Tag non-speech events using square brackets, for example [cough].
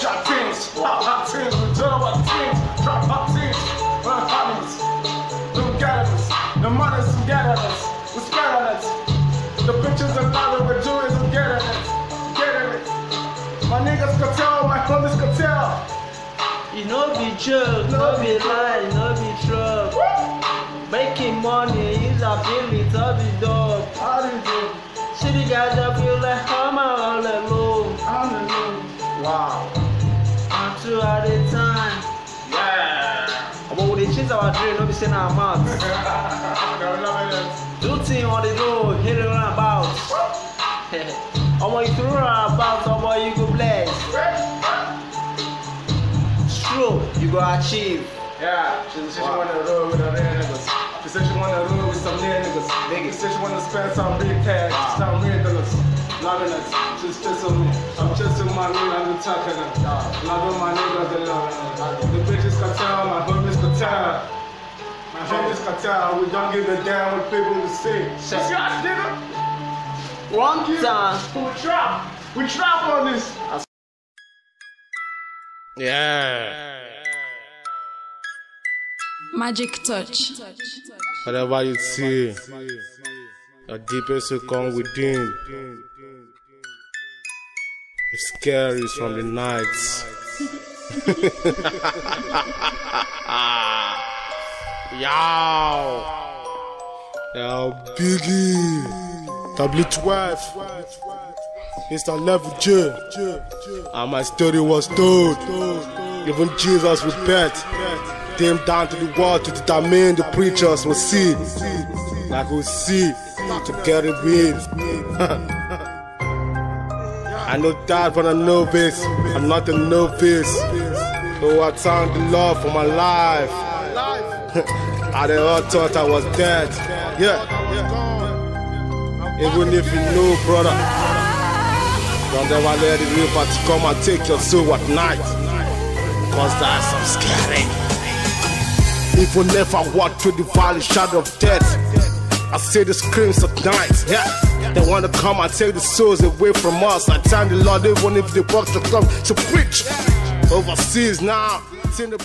Trap things, pop pop things, we don't know drop pop Trap hot things, run hobbies. Them gatherers, the money's some gatherers. We spread on it. The bitches and father, we're doing some gatherers. Gatherers. My niggas can tell, my homies can tell. You know be joke, no be lie, no be truck. Making money is a billy, top the dog. How do you do? See guys that feel like hammer on the move. On the move. Wow. Two at a time. Yeah. But we dey chase our dream, no be saying our mouth. I'm loving it. Do thing on the road, hit it around about. Omo, [laughs] you throw around about, omo, you go bless. True, you go achieve. Yeah, she, she, she wanna roll with her niggas. She said she wanna roll with some real niggas. She said she wanna spend some real cash, some real dollars. Loving it. She's chasing me. I'm chasing my nigga, I'm talking it. Loving my niggas, they loving it. The bitches can tell, my homies can tell. My homies can tell, we don't give a damn what people will say. She's yours, nigga. One time. We trap. We trap on this. Yeah. Magic touch. Whatever you see, your deepest will come within. It scares from the nights. [laughs] Yo! Yo, Biggy! W12! Mr. Level J. And my story was told. Even Jesus would bet. Came down to the world to determine the preachers will see. Like we see to get it in. [laughs] I know that when I know this, I'm not a novice. Though I thank the Lord for my life. [laughs] I they thought I was dead. Yeah. Even if you know, brother. Don't ever let the river to come and take your soul at night. Cause that's some scary. Even never walk through the valley shadow of death. I see the screams at night. Yeah. They want to come and take the souls away from us. I thank the Lord, they won't if the box to come to preach. Overseas now, it's in the.